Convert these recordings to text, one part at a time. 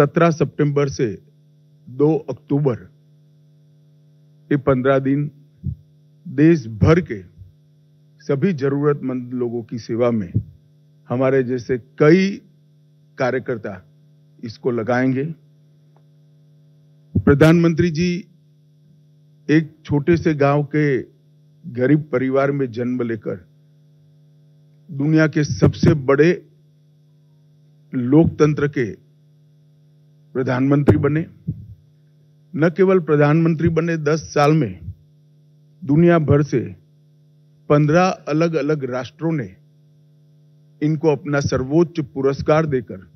17 सितंबर से 2 अक्टूबर ये पंद्रह दिन देश भर के सभी जरूरतमंद लोगों की सेवा में हमारे जैसे कई कार्यकर्ता इसको लगाएँगे। प्रधानमंत्री जी, एक छोटे से गाँव के गरीब परिवार में जन्म लेकर दुनिया के सबसे बड़े लोकतंत्र के प्रधानमंत्री बने, न केवल प्रधानमंत्री बने, दस साल में दुनिया भर से पंद्रह अलग अलग राष्ट्रों ने इनको अपना सर्वोच्च पुरस्कार देकर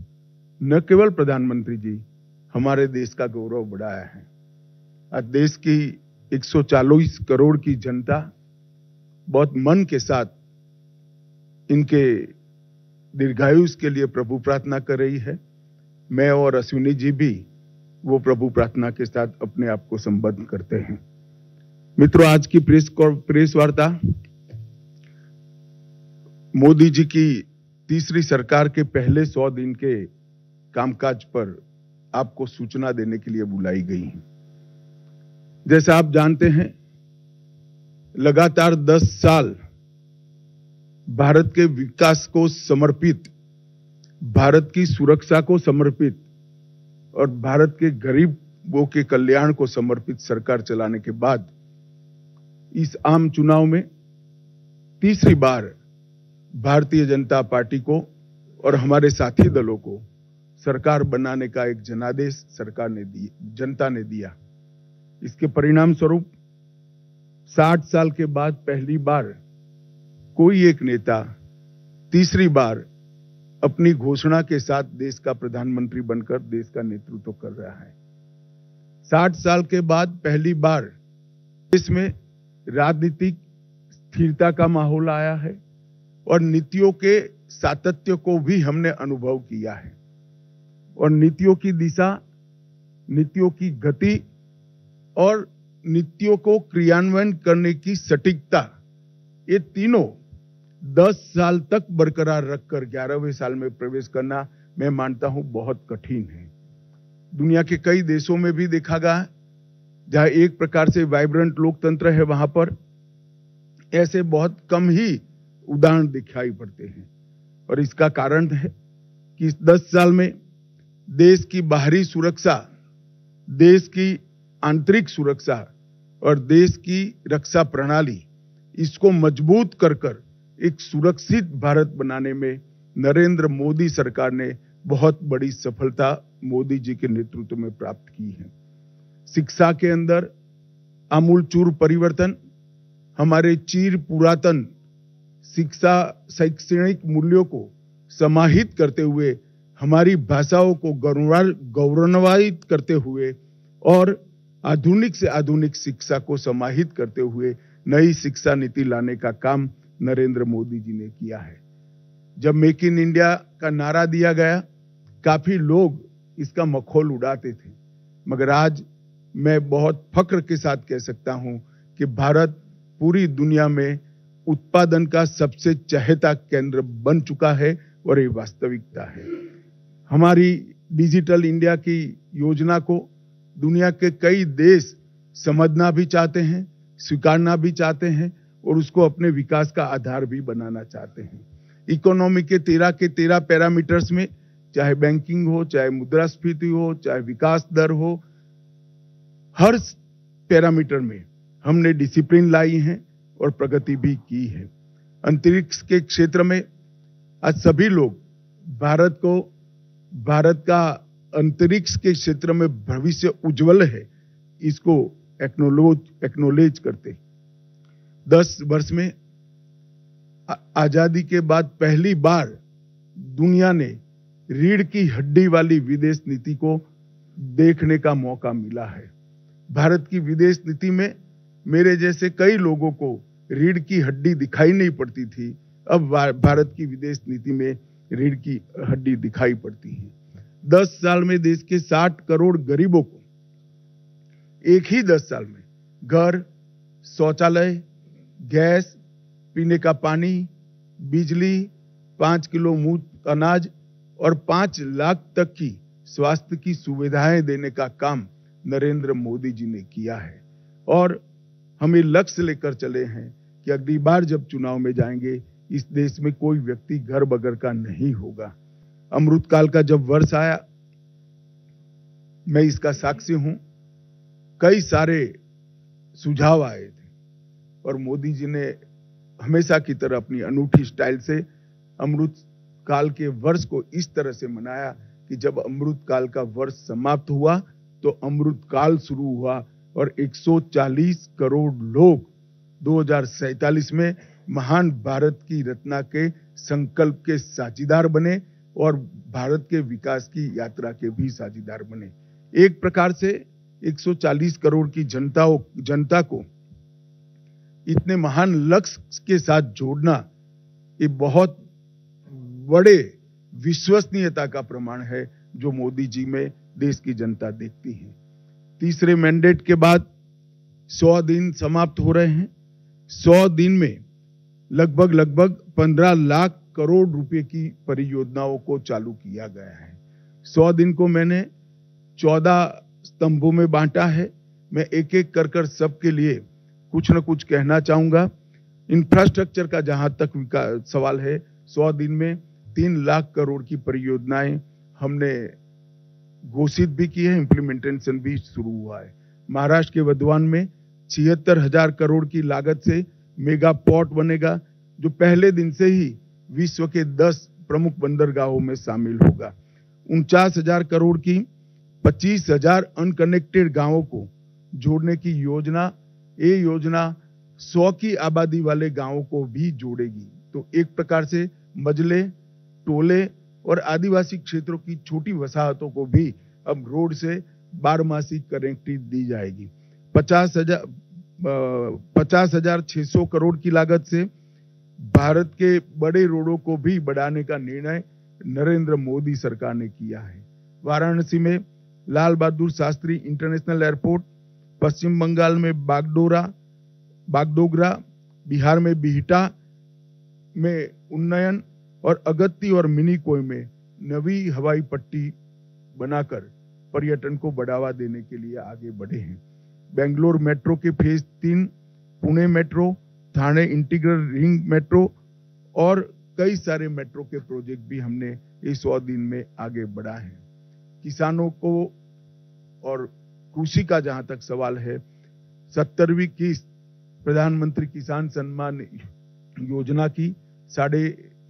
न केवल प्रधानमंत्री जी, हमारे देश का गौरव बढ़ाया है। आज देश की 140 करोड़ की जनता बहुत मन के साथ इनके दीर्घायुष के लिए प्रभु प्रार्थना कर रही है। मैं और अश्विनी जी भी वो प्रभु प्रार्थना के साथ अपने आप को संबद्ध करते हैं। मित्रों, आज की प्रेस प्रेस वार्ता मोदी जी की तीसरी सरकार के पहले सौ दिन के कामकाज पर आपको सूचना देने के लिए बुलाई गई है। जैसा आप जानते हैं, लगातार दस साल भारत के विकास को समर्पित भारत की सुरक्षा को समर्पित और भारत के गरीबों के कल्याण को समर्पित सरकार चलाने के बाद इस आम चुनाव में तीसरी बार भारतीय जनता पार्टी को और हमारे साथी दलों को सरकार बनाने का एक जनादेश सरकार ने दी जनता ने दिया। इसके परिणाम स्वरूप 60 साल के बाद पहली बार कोई एक नेता तीसरी बार अपनी घोषणा के साथ देश का प्रधानमंत्री बनकर देश का नेतृत्व कर रहा है। 60 साल के बाद पहली बार देश में राजनीतिक स्थिरता का माहौल आया है और नीतियों के सातत्य को भी हमने अनुभव किया है। और नीतियों की दिशा, नीतियों की गति और नीतियों को क्रियान्वयन करने की सटीकता, ये तीनों दस साल तक बरकरार रखकर ग्यारहवें साल में प्रवेश करना मैं मानता हूँ बहुत कठिन है। दुनिया के कई देशों में भी देखा गया जहाँ एक प्रकार से वाइब्रेंट लोकतंत्र है वहाँ पर, ऐसे बहुत कम ही उदाहरण दिखाई पड़ते हैं। और इसका कारण है कि इस दस साल में देश की बाहरी सुरक्षा, देश की आंतरिक सुरक्षा और देश की रक्षा प्रणाली, इसको मज़बूत कर कर एक सुरक्षित भारत बनाने में नरेंद्र मोदी सरकार ने बहुत बड़ी सफलता मोदी जी के नेतृत्व में प्राप्त की है। शिक्षा के अंदर आमूलचूर परिवर्तन, हमारे चीर पुरातन शिक्षा शैक्षणिक मूल्यों को समाहित करते हुए, हमारी भाषाओं को गौरवान्वित करते हुए और आधुनिक से आधुनिक शिक्षा को समाहित करते हुए नई शिक्षा नीति लाने का काम नरेंद्र मोदी जी ने किया है। जब मेक इन इंडिया का नारा दिया गया, काफ़ी लोग इसका मखोल उड़ाते थे। मगर आज मैं बहुत फक्र के साथ कह सकता हूँ कि भारत पूरी दुनिया में उत्पादन का सबसे चहेता केंद्र बन चुका है और ये वास्तविकता है। हमारी डिजिटल इंडिया की योजना को दुनिया के कई देश समझना भी चाहते हैं, स्वीकारना भी चाहते हैं और उसको अपने विकास का आधार भी बनाना चाहते हैं। इकोनॉमी के तेरह के तेरह पैरामीटर्स में, चाहे बैंकिंग हो, चाहे मुद्रास्फीति हो, चाहे विकास दर हो, हर पैरामीटर में हमने डिसिप्लिन लाई है और प्रगति भी की है। अंतरिक्ष के क्षेत्र में आज सभी लोग भारत को, भारत का अंतरिक्ष के क्षेत्र में भविष्य उज्जवल है, इसको एक्नोलोज एक्नोलेज करते दस वर्ष में आज़ादी के बाद पहली बार दुनिया ने रीढ़ की हड्डी वाली विदेश नीति को देखने का मौका मिला है। भारत की विदेश नीति में मेरे जैसे कई लोगों को रीढ़ की हड्डी दिखाई नहीं पड़ती थी। अब भारत की विदेश नीति में रीढ़ की हड्डी दिखाई पड़ती है। दस साल में देश के साठ करोड़ गरीबों को एक ही दस साल में घर, शौचालय गैस, पीने का पानी, बिजली, पाँच किलो मूत अनाज और पाँच लाख तक की स्वास्थ्य की सुविधाएँ देने का काम नरेंद्र मोदी जी ने किया है। और हम ये लक्ष्य लेकर चले हैं कि अगली बार जब चुनाव में जाएँगे, इस देश में कोई व्यक्ति घर बगर का नहीं होगा। अमृतकाल का जब वर्ष आया, मैं इसका साक्षी हूँ। कई सारे सुझाव आए थे। और मोदी जी ने हमेशा की तरह अपनी अनूठी स्टाइल से अमृत काल के वर्ष को इस तरह से मनाया कि जब अमृत काल का वर्ष समाप्त हुआ तो अमृत काल शुरू हुआ और 140 करोड़ लोग दो में महान भारत की रचना के संकल्प के साझीदार बने और भारत के विकास की यात्रा के भी साझीदार बने। एक प्रकार से 140 करोड़ की जनता जनता को इतने महान लक्ष्य के साथ जोड़ना ये बहुत बड़े विश्वसनीयता का प्रमाण है जो मोदी जी में देश की जनता देखती है। तीसरे मैंडेट के बाद सौ दिन समाप्त हो रहे हैं। सौ दिन में लगभग लगभग पंद्रह लाख करोड़ रुपए की परियोजनाओं को चालू किया गया है। सौ दिन को मैंने चौदह स्तंभों में बांटा है। मैं एक एक कर कर सबके लिए कुछ न कुछ कहना चाहूँगा। इंफ्रास्ट्रक्चर का जहाँ तक सवाल है, सौ दिन में तीन लाख करोड़ की परियोजनाएँ हमने घोषित भी की है इम्प्लीमेंटेशन भी शुरू हुआ है। महाराष्ट्र के वधवान में छिहत्तर हज़ार करोड़ की लागत से मेगा पोर्ट बनेगा, जो पहले दिन से ही विश्व के दस प्रमुख बंदरगाहों में शामिल होगा। उनचास हज़ार करोड़ की पच्चीस हज़ार अनकनेक्टेड गाँवों को जोड़ने की योजना ये योजना सौ की आबादी वाले गाँवों को भी जोड़ेगी। तो एक प्रकार से मजले, टोले और आदिवासी क्षेत्रों की छोटी वसाहतों को भी अब रोड से बारमासी कनेक्टिविटी दी जाएगी। पचास हज़ार पचास हज़ार छह सौ करोड़ की लागत से भारत के बड़े रोडों को भी बढ़ाने का निर्णय नरेंद्र मोदी सरकार ने किया है। वाराणसी में लाल बहादुर शास्त्री इंटरनेशनल एयरपोर्ट पश्चिम बंगाल में बागडोरा, बागडोगरा, बिहार में बिहटा में उन्नयन और अगत्ती और मिनी कोय में नवी हवाई पट्टी बनाकर पर्यटन को बढ़ावा देने के लिए आगे बढ़े हैं। बेंगलोर मेट्रो के फ़ेज़ तीन, Pune metro, Thane integral ring metro और कई सारे मेट्रो के प्रोजेक्ट भी हमने इस सौ दिन में आगे बढ़ा है। किसानों को और कृषि का जहाँ तक सवाल है, सत्तरवीं किस्त प्रधानमंत्री किसान सम्मान योजना की साढ़े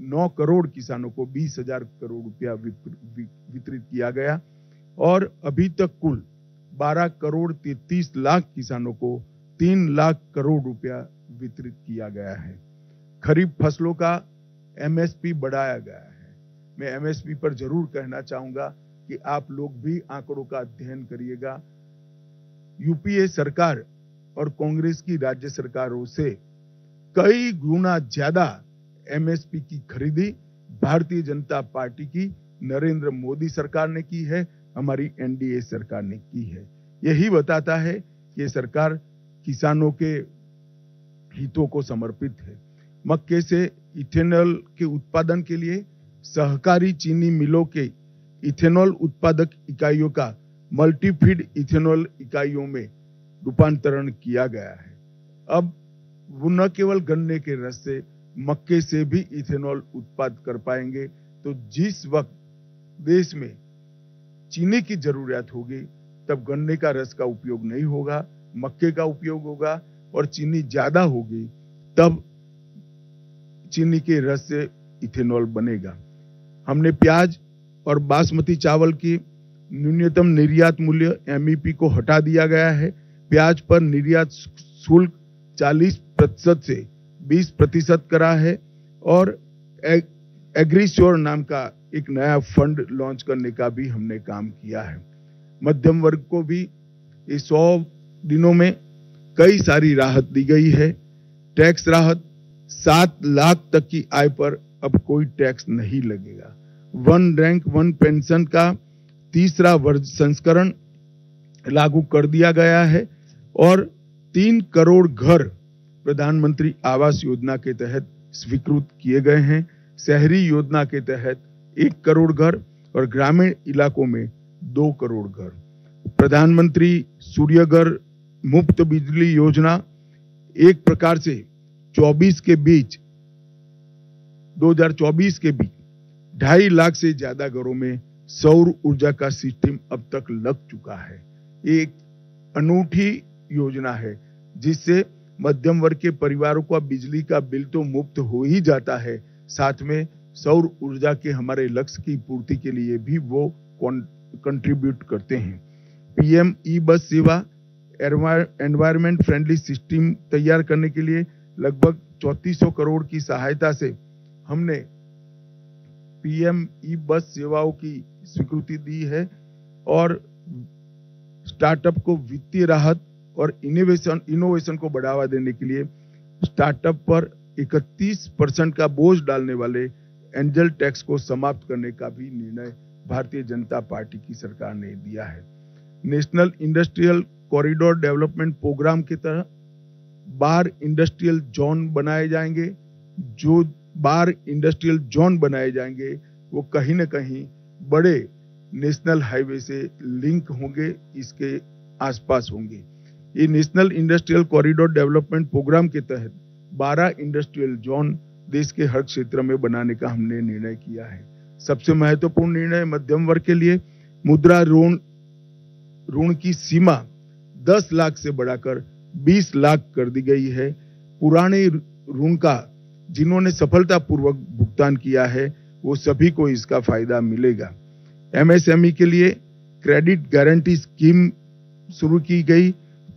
नौ करोड़ किसानों को बीस हज़ार करोड़ रुपया वितरित किया गया और अभी तक कुल बारह करोड़ तैतीस लाख किसानों को तीन लाख करोड़ रुपया वितरित किया गया है। खरीफ फ़सलों का एमएसपी बढ़ाया गया है। मैं एमएसपी पर ज़रूर कहना चाहूँगा कि आप लोग भी आंकड़ों का अध्ययन करिएगा यूपीए सरकार और कांग्रेस की राज्य सरकारों से कई गुना ज़्यादा एमएसपी की खरीदी भारतीय जनता पार्टी की नरेंद्र मोदी सरकार ने की है, हमारी एनडीए सरकार ने की है। यही बताता है कि सरकार किसानों के हितों को समर्पित है। मक्के से इथेनॉल के उत्पादन के लिए सहकारी चीनी मिलों के इथेनॉल उत्पादक इकाइयों का मल्टीफीड इथेनॉल इकाइयों में रूपांतरण किया गया है। अब वो न केवल गन्ने के रस से, मक्के से भी इथेनॉल उत्पाद कर पाएँगे तो जिस वक्त देश में चीनी की ज़रूरत होगी, तब गन्ने का रस का उपयोग नहीं होगा, मक्के का उपयोग होगा, और चीनी ज़्यादा होगी, तब चीनी के रस से इथेनॉल बनेगा। हमने प्याज और बासमती चावल की न्यूनतम निर्यात मूल्य एमईपी को हटा दिया गया है। प्याज पर निर्यात शुल्क 40 प्रतिशत से 20 प्रतिशत करा है और एग्रीश्योर नाम का एक नया फंड लॉन्च करने का भी हमने काम किया है। मध्यम वर्ग को भी इस सौ दिनों में कई सारी राहत दी गई है। टैक्स राहत सात लाख तक की आय पर अब कोई टैक्स नहीं लगेगा। वन रैंक वन पेंशन का तीसरा संस्करण लागू कर दिया गया है और तीन करोड़ घर प्रधानमंत्री आवास योजना के तहत स्वीकृत किए गए हैं। शहरी योजना के तहत एक करोड़ घर और ग्रामीण इलाकों में दो करोड़ घर। प्रधानमंत्री सूर्यघर मुफ़्त बिजली योजना एक प्रकार से 24 के बीच 2024 के बीच, ढाई लाख से ज़्यादा घरों में सौर ऊर्जा का सिस्टम अब तक लग चुका है। एक अनूठी योजना है, जिससे मध्यम वर्ग के परिवारों का बिजली का बिल तो मुफ़्त हो ही जाता है। साथ में सौर ऊर्जा के हमारे लक्ष्य की पूर्ति के लिए भी वो कंट्रीब्यूट करते हैं। पीएम ई बस सेवा एनवायरमेंट फ्रेंडली सिस्टम तैयार करने के लिए लगभग 3400 करोड़ की सहायता से हमने पीएम ई बस सेवाओं की स्वीकृति दी है और स्टार्टअप को वित्तीय राहत और इनोवेशन इनोवेशन को बढ़ावा देने के लिए स्टार्टअप पर 31 परसेंट का बोझ डालने वाले एंजल टैक्स को समाप्त करने का भी निर्णय भारतीय जनता पार्टी की सरकार ने दिया है। National industrial corridor development programme के तहत बार इंडस्ट्रियल जोन बनाए जाएँगे। जो बार इंडस्ट्रियल जोन बनाए जाएँगे, वो कहीं ना कहीं बड़े नेशनल हाईवे से लिंक होंगे, इसके आसपास होंगे। ये national industrial corridor development programme के तहत 12 इंडस्ट्रियल जोन देश के हर क्षेत्र में बनाने का हमने निर्णय किया है। सबसे महत्वपूर्ण निर्णय मध्यम वर्ग के लिए, मुद्रा ऋण ऋण की सीमा 10 लाख से बढ़ाकर 20 लाख कर दी गई है। पुराने ऋण का, जिन्होंने सफलतापूर्वक भुगतान किया है वो सभी को इसका फ़ायदा मिलेगा। एमएसएमई के लिए क्रेडिट गारंटी स्कीम शुरू की गई।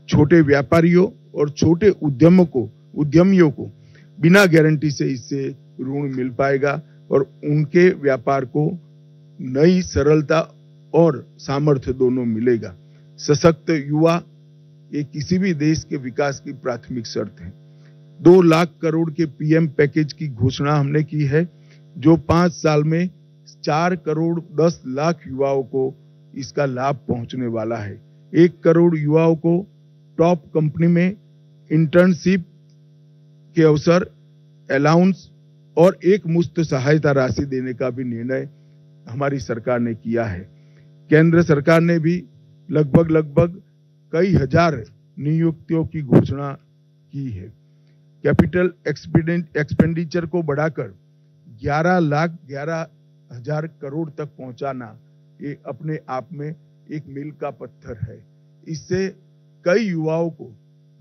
छोटे व्यापारियों और छोटे उद्यमों को, उद्यमियों को बिना गारंटी से इससे ऋण मिल पाएगा और उनके व्यापार को नई सरलता और सामर्थ्य दोनों मिलेगा। सशक्त युवा ये किसी भी देश के विकास की प्राथमिक शर्त है। दो लाख करोड़ के पीएम पैकेज की घोषणा हमने की है। जो पाँच साल में चार करोड़ दस लाख युवाओं को इसका लाभ पहुँचने वाला है। एक करोड़ युवाओं को टॉप कंपनी में इंटर्नशिप के अवसर, अलाउंस और एक मुफ़्त सहायता राशि देने का भी निर्णय हमारी सरकार ने किया है। केंद्र सरकार ने भी लगभग लगभग कई हज़ार नियुक्तियों की घोषणा की है। कैपिटल एक्सपेंडिचर को बढ़ाकर 11 लाख ग्यारह हज़ार करोड़ तक पहुंचाना ये अपने आप में एक मील का पत्थर है। इससे कई युवाओं को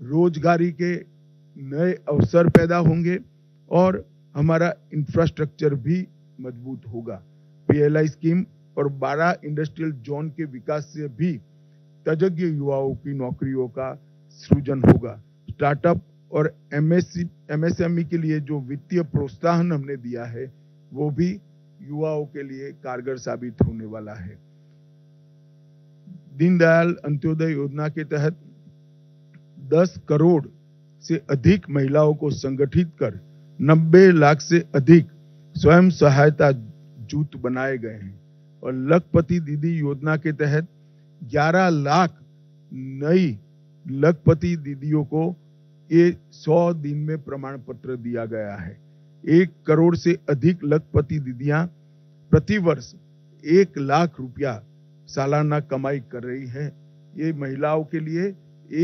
रोजगारी के नए अवसर पैदा होंगे और हमारा इंफ्रास्ट्रक्चर भी मज़बूत होगा। पीएलआई स्कीम और 12 इंडस्ट्रियल जोन के विकास से भी तजज्ञ युवाओं की नौकरियों का सृजन होगा। स्टार्टअप और एमएससी एमएसएमई के लिए जो वित्तीय प्रोत्साहन हमने दिया है, वो भी युवाओं के लिए कारगर साबित होने वाला है। दीनदयाल अंत्योदय योजना के तहत 10 करोड़ से अधिक महिलाओं को संगठित कर 90 लाख से अधिक स्वयं सहायता जूथ बनाए गए हैं और लखपति दीदी योजना के तहत 11 लाख नई लखपति दीदियों को ये 100 दिन में प्रमाण पत्र दिया गया है। एक करोड़ से अधिक लखपति दीदियाँ प्रतिवर्ष एक लाख रुपया सालाना कमाई कर रही है। ये महिलाओं के लिए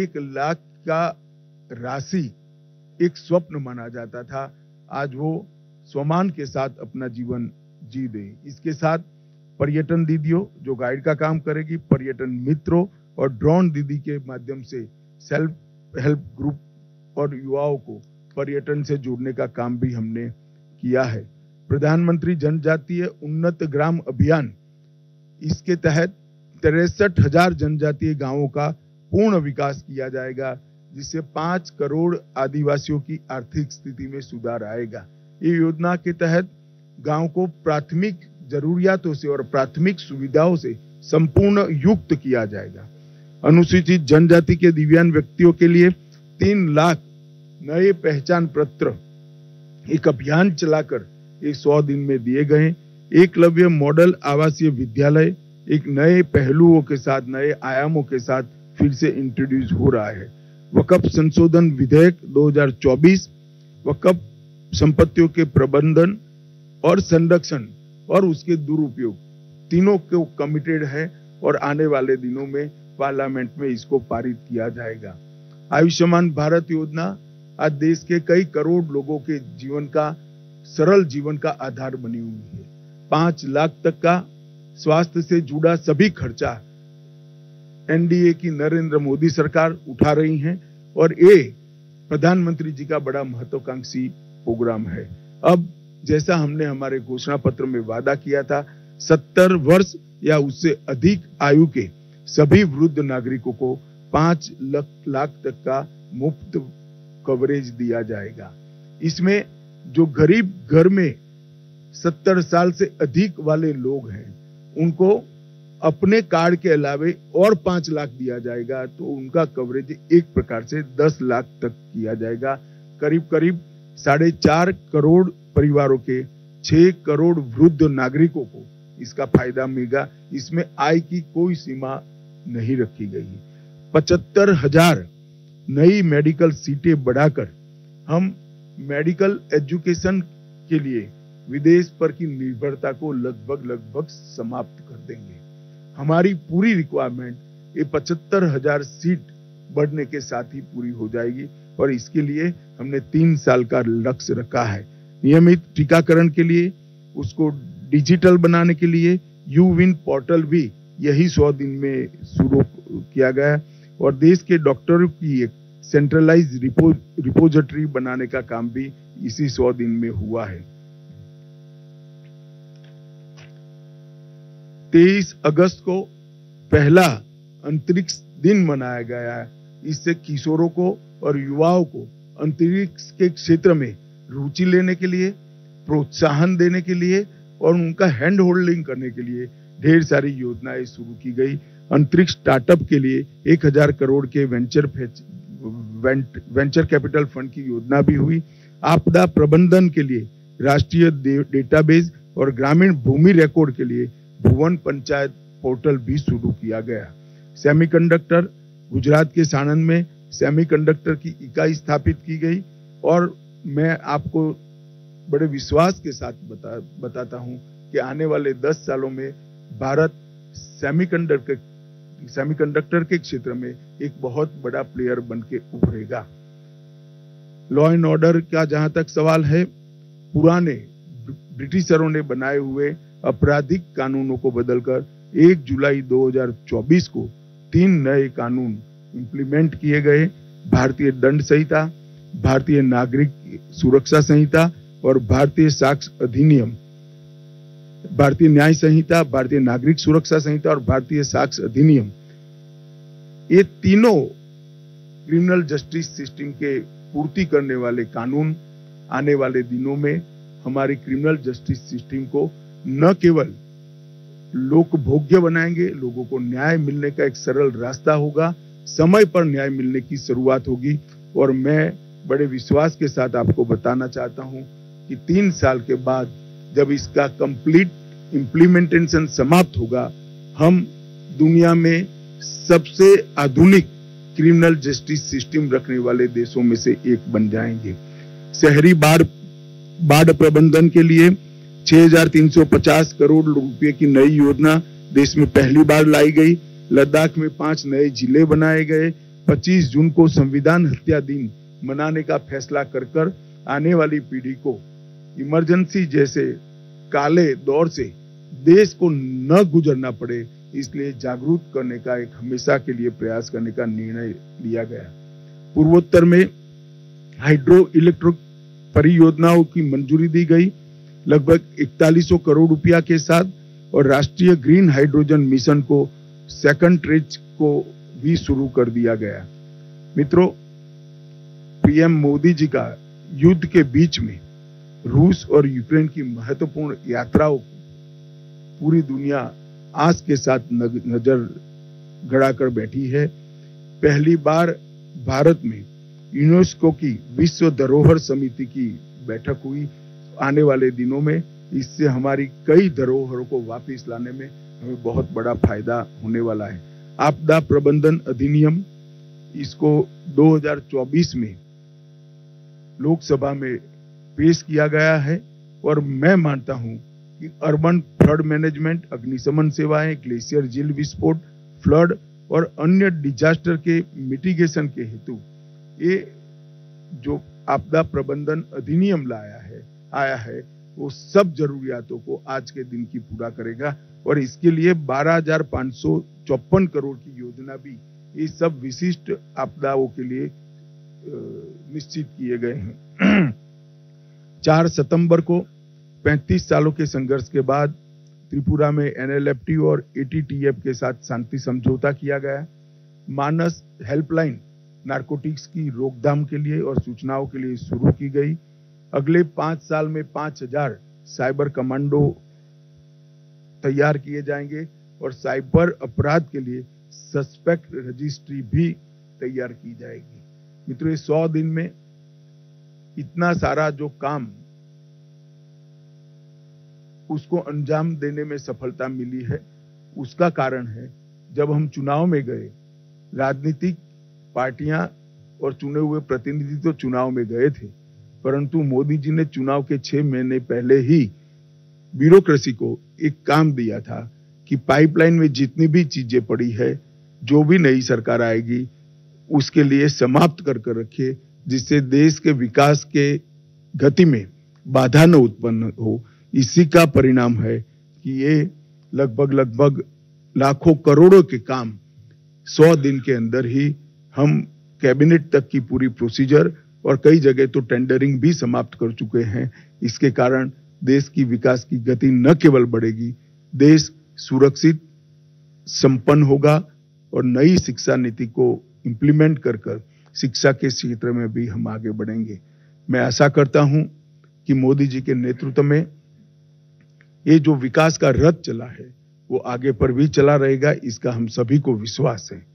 एक लाख का राशि एक स्वप्न माना जाता था। आज वो स्वमान के साथ अपना जीवन जी दे इसके साथ पर्यटन दीदियों, जो गाइड का काम करेगी, पर्यटन मित्रों और ड्रोन दीदी के माध्यम से सेल्फ हेल्प ग्रुप और युवाओं को पर्यटन से जोड़ने का काम भी हमने किया है। प्रधानमंत्री जनजातीय उन्नत ग्राम अभियान, इसके तहत तिरसठ हज़ार जनजातीय गाँवों का पूर्ण विकास किया जाएगा, जिससे पाँच करोड़ आदिवासियों की आर्थिक स्थिति में सुधार आएगा। ये योजना के तहत गाँव को प्राथमिक जरूरियातों से और प्राथमिक सुविधाओं से संपूर्ण युक्त किया जाएगा। अनुसूचित जनजाति के दिव्यांग व्यक्तियों के लिए तीन लाख नए पहचान पत्र एक अभियान चलाकर एक सौ दिन में दिए गए। एकलव्य मॉडल आवासीय विद्यालय, एक नए पहलुओं के साथ, नए आयामों के साथ फिर से इंट्रोड्यूस हो रहा है। वकफ संशोधन विधेयक 2024 वकफ संपत्तियों के प्रबंधन और संरक्षण और उसके दुरुपयोग तीनों को कमिटेड है और आने वाले दिनों में पार्लियामेंट में इसको पारित किया जाएगा। आयुष्मान भारत योजना आज देश के कई करोड़ लोगों के जीवन का, सरल जीवन का आधार बनी हुई है। पाँच लाख तक का स्वास्थ्य से जुड़ा सभी खर्चा एनडीए की नरेंद्र मोदी सरकार उठा रही है और ये प्रधानमंत्री जी का बड़ा महत्वाकांक्षी प्रोग्राम है। अब जैसा हमने हमारे घोषणा पत्र में वादा किया था, सत्तर वर्ष या उससे अधिक आयु के सभी वृद्ध नागरिकों को पाँच लाख तक का मुफ़्त कवरेज दिया जाएगा। इसमें जो गरीब घर में सत्तर साल से अधिक वाले लोग हैं, उनको अपने कार्ड के अलावे और पाँच लाख दिया जाएगा तो उनका कवरेज एक प्रकार से दस लाख तक किया जाएगा। करीब करीब साढ़े चार करोड़ परिवारों के, छह करोड़ वृद्ध नागरिकों को इसका फ़ायदा मिलेगा। इसमें आय की कोई सीमा नहीं रखी गई है। पचहत्तर हज़ार नई मेडिकल सीटें बढ़ाकर हम मेडिकल एजुकेशन के लिए विदेश पर की निर्भरता को लगभग लगभग समाप्त कर देंगे। हमारी पूरी रिक्वायरमेंट ये पचहत्तर हज़ार सीट बढ़ने के साथ ही पूरी हो जाएगी और इसके लिए हमने तीन साल का लक्ष्य रखा है। नियमित टीकाकरण के लिए, उसको डिजिटल बनाने के लिए यू विन पोर्टल भी यही सौ दिन में शुरू किया गया। और देश के डॉक्टरों की एक सेंट्रलाइज रिपो, रिपोजिटरी बनाने का काम भी इसी सौ दिन में हुआ है। तेईस अगस्त को पहला अंतरिक्ष दिन मनाया गया है। इससे किशोरों को और युवाओं को अंतरिक्ष के क्षेत्र में रुचि लेने के लिए प्रोत्साहन देने के लिए और उनका हैंड होल्डिंग करने के लिए ढेर सारी योजनाएँ शुरू की गई। अंतरिक्ष स्टार्टअप के लिए एक हज़ार करोड़ के वेंचर वेंचर कैपिटल फंड की योजना भी हुई। आपदा प्रबंधन के लिए राष्ट्रीय डेटाबेस और ग्रामीण भूमि रिकॉर्ड के लिए भुवन पंचायत पोर्टल भी शुरू किया गया। सेमीकंडक्टर, गुजरात के साणंद में सेमीकंडक्टर की इकाई स्थापित की गई और मैं आपको बड़े विश्वास के साथ बता, बताता हूँ कि आने वाले 10 सालों में भारत सेमीकंडक्टर सेमीकंडक्टर के क्षेत्र में एक बहुत बड़ा प्लेयर बन के उभरेगा। लॉ एंड ऑर्डर का जहाँ तक सवाल है, पुराने ब्रिटिशरों ने बनाए हुए आपराधिक कानूनों को बदलकर 1 जुलाई 2024 को तीन नए कानून इंप्लीमेंट किए गए, भारतीय दंड संहिता, भारतीय नागरिक सुरक्षा संहिता और भारतीय साक्ष्य अधिनियम। भारतीय न्याय संहिता, भारतीय नागरिक सुरक्षा संहिता और भारतीय साक्ष्य अधिनियम। ये तीनों क्रिमिनल जस्टिस सिस्टम के पूर्ति करने वाले कानून आने वाले दिनों में हमारी क्रिमिनल जस्टिस सिस्टम को न केवल लोक भोग्य बनाएँगे, लोगों को न्याय मिलने का एक सरल रास्ता होगा, समय पर न्याय मिलने की शुरुआत होगी और मैं बड़े विश्वास के साथ आपको बताना चाहता हूँ कि तीन साल के बाद जब इसका कंप्लीट इम्प्लीमेंटेशन समाप्त होगा हम दुनिया में सबसे आधुनिक क्रिमिनल जस्टिस सिस्टम रखने वाले देशों में से एक बन जाएँगे। शहरी बाढ़ बाढ़ प्रबंधन के लिए 6,350 करोड़ रुपए की नई योजना देश में पहली बार लाई गई। लद्दाख में पाँच नए ज़िले बनाए गए। 25 जून को संविधान हत्या दिन मनाने का फैसला कर कर आने वाली पीढ़ी को इमरजेंसी जैसे काले दौर से देश को न गुजरना पड़े, इसलिए जागरूक करने का एक हमेशा के लिए प्रयास करने का निर्णय लिया गया। पूर्वोत्तर में हाइड्रो इलेक्ट्रिक परियोजनाओं की मंजूरी दी गई, लगभग इकतालीस करोड़ रुपया के साथ, और राष्ट्रीय ग्रीन हाइड्रोजन मिशन को सेकंड ट्रेज को भी शुरू कर दिया गया। मित्रों, पीएम मोदी जी का युद्ध के बीच में रूस और यूक्रेन की महत्वपूर्ण यात्राओं को पूरी दुनिया आस के साथ नज़र गड़ाकर बैठी है। पहली बार भारत में यूनेस्को की विश्व धरोहर समिति की बैठक हुई आने वाले दिनों में। इससे हमारी कई धरोहरों को वापस लाने में हमें बहुत बड़ा फ़ायदा होने वाला है। आपदा प्रबंधन अधिनियम, इसको 2024 में लोकसभा में पेश किया गया है और मैं मानता हूँ कि अर्बन फ्लड मैनेजमेंट, अग्निशमन सेवाएँ, ग्लेशियर झील विस्फोट, फ्लड और अन्य डिजास्टर के मिटिगेशन के हेतु ये जो आपदा प्रबंधन अधिनियम लाया है, आया है, वो सब जरूरियातों को आज के दिन की पूरा करेगा और इसके लिए बारह हज़ार करोड़ की योजना भी ये सब विशिष्ट आपदाओं के लिए निश्चित किए गए हैं। चार सितंबर को 35 सालों के संघर्ष के बाद त्रिपुरा में एनएलएफटी और एटीटीएफ के साथ शांति समझौता किया गया। मानस हेल्पलाइन नारकोटिक्स की रोकथाम के लिए और सूचनाओं के लिए शुरू की गई। अगले पाँच साल में पाँच हज़ार साइबर कमांडो तैयार किए जाएँगे और साइबर अपराध के लिए सस्पेक्ट रजिस्ट्री भी तैयार की जाएगी। मित्रों सौ दिन में इतना सारा जो काम उसको अंजाम देने में सफलता मिली है, उसका कारण है, जब हम चुनाव में गए, राजनीतिक पार्टियाँ और चुने हुए प्रतिनिधि तो चुनाव में गए थे, परंतु मोदी जी ने चुनाव के छह महीने पहले ही ब्यूरोक्रेसी को एक काम दिया था कि पाइपलाइन में जितनी भी चीज़ें पड़ी है, जो भी नई सरकार आएगी, उसके लिए समाप्त कर कर रखे जिससे देश के विकास के गति में बाधा न उत्पन्न हो, इसी का परिणाम है कि ये लगभग लगभग लाखों करोड़ों के काम सौ दिन के अंदर ही हम कैबिनेट तक की पूरी प्रोसीजर और कई जगह तो टेंडरिंग भी समाप्त कर चुके हैं। इसके कारण देश की विकास की गति न केवल बढ़ेगी, देश सुरक्षित, संपन्न होगा और नई शिक्षा नीति को इंप्लीमेंट कर कर शिक्षा के क्षेत्र में भी हम आगे बढ़ेंगे। मैं आशा करता हूँ कि मोदी जी के नेतृत्व में ये जो विकास का रथ चला है, वो आगे पर भी चला रहेगा, इसका हम सभी को विश्वास है।